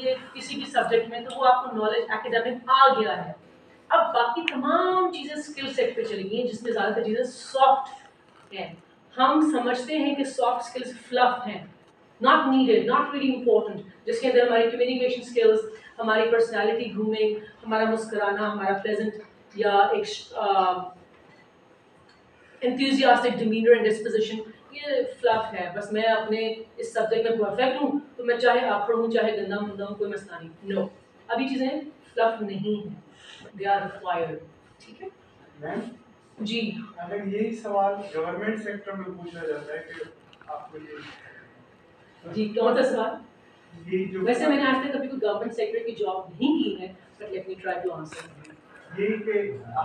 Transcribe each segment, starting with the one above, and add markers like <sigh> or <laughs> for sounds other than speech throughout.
है किसी भी सब्जेक्ट में तो वो आपको नॉलेज एकेडमिक आ गया है। अब बाकी तमाम चीज़ें स्किल सेट पे चली गई जिसमें ज़्यादातर चीज़ें सॉफ्ट हैं। हम समझते हैं कि सॉफ्ट स्किल्स फ्लफ हैं। Not needed not really important जिसके अंदर हमारी कम्युनिकेशन स्किल्स हमारी पर्सनैलिटी ग्रूमिंग हमारा मुस्कुराना, हमारा प्लेजेंट या एक enthusiastic demeanor and disposition ये फ्लफ है। बस मैं अपने इस सब्जेक्ट में परफेक्ट हूँ तो मैं चाहे आखड़ हूँ चाहे गंदा मुंदा हूँ कोई मसला नहीं। नो अभी चीज़ें फ्लफ नहीं है। दे आर रिक्वायर्ड ठीक है? मैम जी। अगर यही सवाल गवर्नमेंट सेक्टर में पूछा जाता है कि आपको ये जी कौन सा सवाल? वैसे मैंने आज तक कभी कोई गवर्नमेंट सेक्टर की जॉब नहीं की है but let me try to answer यही कि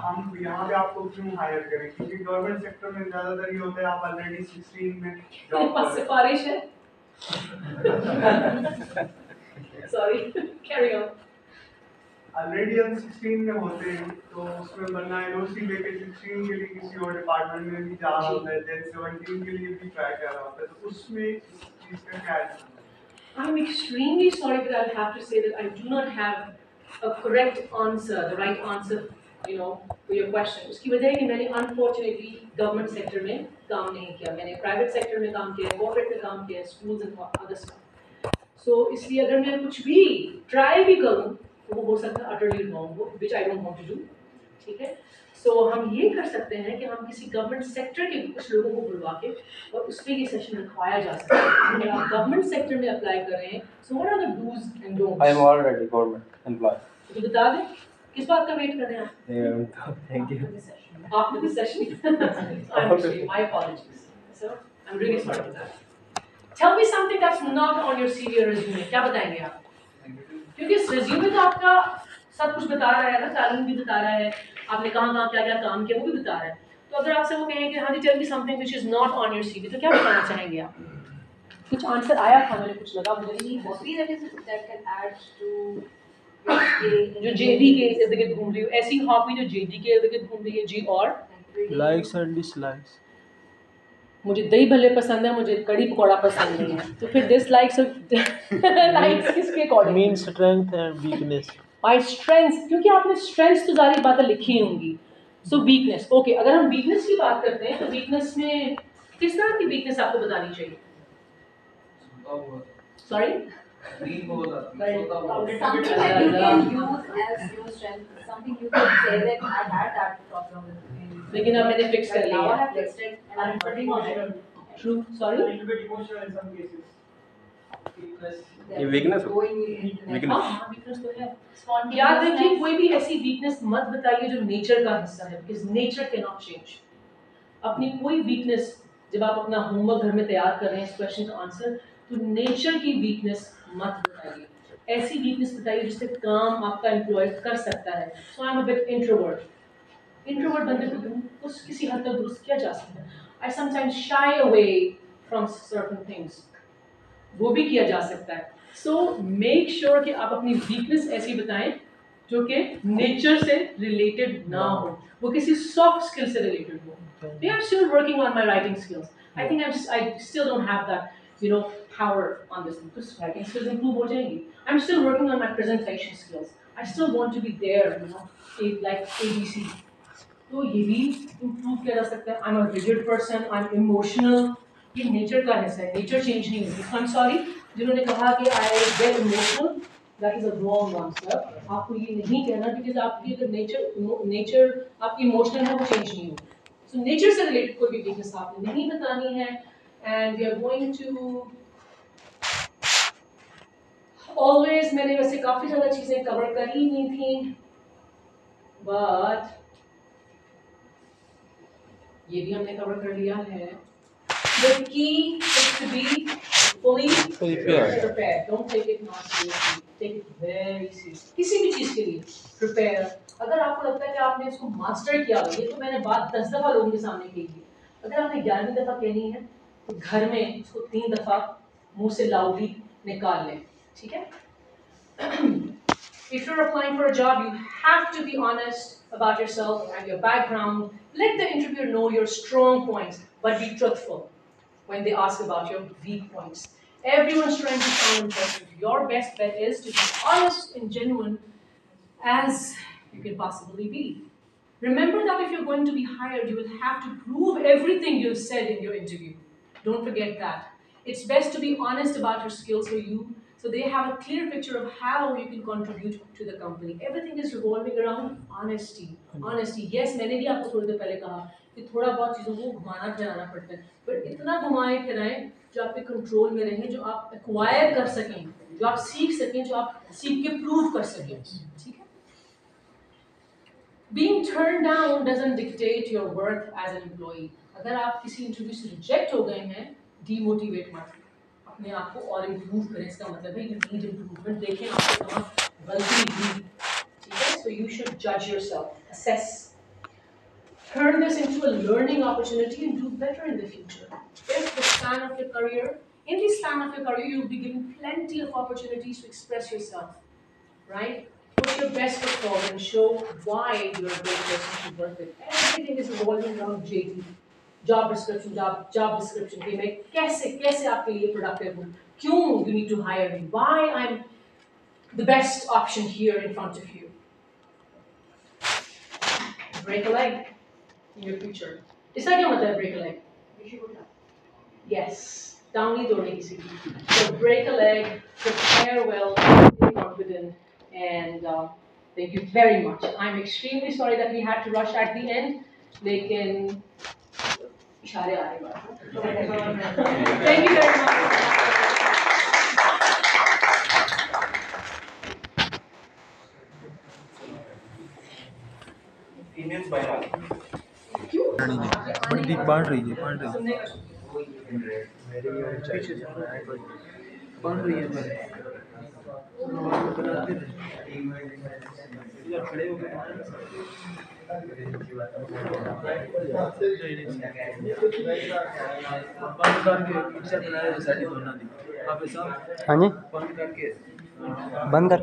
हम यहाँ पे आपको क्यों हायर करें? क्योंकि गवर्नमेंट सेक्टर में ज़्यादातर ये होता है आप ऑलरेडी 16 में जॉब कर सिफारिश है। सॉरी कैरी ऑन ऑलरेडी हम 16 में होते हैं तो उसमें बनना एनओसी लेके 16 के लिए किसी और डिपार्टमेंट में भी जा रहा होता है देन 17 के लिए भी ट्राई कर रहा होता है। तो उसमें इस चीज़ का क्या है? I'm extremely sorry, but I'll have to say that I do not have a correct answer, the right answer, you know, for your question. उसकी वजह है कि मैंने unfortunately government sector में काम नहीं किया मैंने private sector में काम किया corporate में काम किया schools and other stuff. So इसलिए अगर मैं कुछ भी try भी करूँ तो वो हो सकता है utterly wrong हो which I don't want to do. ठीक है सो so, हम ये कर सकते हैं कि हम किसी गवर्नमेंट सेक्टर के कुछ लोगों को बुलवा के और उसमें ये सेशन रखवाया जा सकता है। अगर आप गवर्नमेंट सेक्टर में अप्लाई कर रहे हैं। So what are the dos and don'ts I am already government employ तो बता दें किस बात का वेट कर रहे हैं आप? Thank you after the session my apologies sir I am really sorry that tell me something that's not on your CV और रिज्यूमे क्या बताएँगे आप? क्योंकि इस तो आपका सब कुछ बता रहा है ना तालीम भी बता रहा है आपने कहाँ कहाँ क्या क्या काम किया वो भी बता रहा है तो अगर आपसे वो कहें कि हाँ जी tell me something which is not on your CV तो क्या बताना चाहेंगे आप कुछ आंसर आया था मैंने कुछ लगा मुझे in <coughs> जो जेडी के इर्द गिर्द घूम रही हो ऐसी हॉबी जो जेडी के इर्द गिर्द घूम रही है जी और. Likes and dislikes. मुझे दही भल्ले पसंद है मुझे कड़ी पकौड़ा पसंद नहीं है तो फिर डिसलाइक्स लाइक्स <laughs> किसके according Mean strength and weakness. By strength क्योंकि आपने स्ट्रेंथ तो सारी बातें लिखी होंगी। सो वीकनेस ओके अगर हम वीकनेस की बात करते हैं तो वीकनेस में किस तरह की वीकनेस आपको बतानी चाहिए? लेकिन आप मैंने फिक्स कर लिया। सॉरी ये into Weakness. हाँ हाँ वीकनेस तो याद रखिए कोई भी ऐसी वीकनेस मत बताइए जो नेचर का हिस्सा है because nature can not change अपनी कोई वीकनेस जब आप अपना होमवर्क घर में तैयार कर रहे हैं इस क्वेश्चन का आंसर तो नेचर की वीकनेस मत बताइए। ऐसी वीकनेस बताइए जिससे काम आपका एम्प्लॉय कर सकता है। So I am a bit introvert introvert बंदे को उस किसी हद तक दुरुस्त किया जा सकता है। I sometimes shy away from certain things वो भी किया जा सकता है। सो मेक श्योर कि आप अपनी वीकनेस ऐसी बताएँ, जो कि नेचर से रिलेटेड ना हो। वो किसी सॉफ्ट स्किल से रिलेटेड हो। I am still working on my writing skills I think I still don't have that you know power on this thing because writing skills improve हो जाएँगी। I am still working on my presentation skills I still want to be there you know like ABC तो ये भी improve किया जा सकता है। I am a rigid person I am emotional ये नेचर का हिस्सा है नेचर चेंज नहीं होती। आई एम सॉरी जिन्होंने कहा कि I get emotional that is a wrong answer आपको ये नहीं कहना बिकॉज़ आपकी अगर नेचर नेचर आपकी इमोशनल है, वो चेंज नहीं होगी सो नेचर से रिलेटेड कोई भी वीकनेस आपने नहीं बतानी है and we are going to always मैंने वैसे काफ़ी ज़्यादा चीज़ें कवर कर ही नहीं थी बट ये भी हमने कवर कर लिया है। The key is to be fully fully Prepared. prepared don't take it not seriously take it very seriously किसी भी चीज़ के लिए prepare अगर आपको लगता है कि आपने इसको मास्टर किया है, ये तो मैंने बात दस दफ़ा लोगों के सामने कही है अगर आपने ग्यारहवीं दफ़ा कहनी है तो घर में इसको तीन दफ़ा मुँह से लाउडली निकाल लें ठीक है If you're applying for a job, you have to be honest about yourself and your background. Let the interviewer know your strong points, but be truthful when they ask about your weak points. Everyone's trying to sound impressive. Your best bet is to be honest and genuine as you can possibly be. Remember that if you're going to be hired, you will have to prove everything you've said in your interview. Don't forget that. It's best to be honest about your skills so you so they have a clear picture of how you can contribute to the company. Everything is revolving around honesty. Honesty. Yes, मैंने भी आपको थोड़ी देर पहले कहा कि थोड़ा बहुत चीज़ों को घुमाना फिराना पड़ता है पर इतना घुमाए फिराएं जो आपके कंट्रोल में रहें जो आप एक्वायर कर सकें जो आप सीख सकें जो आप सीख के प्रूव कर सकें ठीक है Being turned down doesn't dictate your worth as an employee. अगर आप किसी इंटरव्यू से रिजेक्ट हो गए हैं डीमोटिवेट मत अपने आप को और इम्प्रूव करें इसका मतलब है यू नीड इम्प्रूवमेंट देखें आपको कहाँ गलती हुई ठीक है सो यू शुड जज yourself assess turn this into a learning opportunity and do better in the future. If the span of your career, in the span of your career, you'll be given plenty of opportunities to express yourself, right? Put your best foot forward and show why you're a great person to work with. Everything is revolving around JD. Job description, job, job description. कि मैं कैसे कैसे आपके लिए productive हूँ? क्यों you need to hire me? Why I'm the best option here in front of you? Break a leg in your future. इसका क्या मतलब है break a leg? Yes, down नहीं तोड़नी किसी की. So break a leg, prepare well, be confident, and uh, thank you very much. I'm extremely sorry that we had to rush at the end, लेकिन इशारे आ रहे हैं. Thank you. very much. Females by now. रानी जी बड़ी बढ़ रही है बढ़ रही है। सुनने रही है। हो जी। बंद कर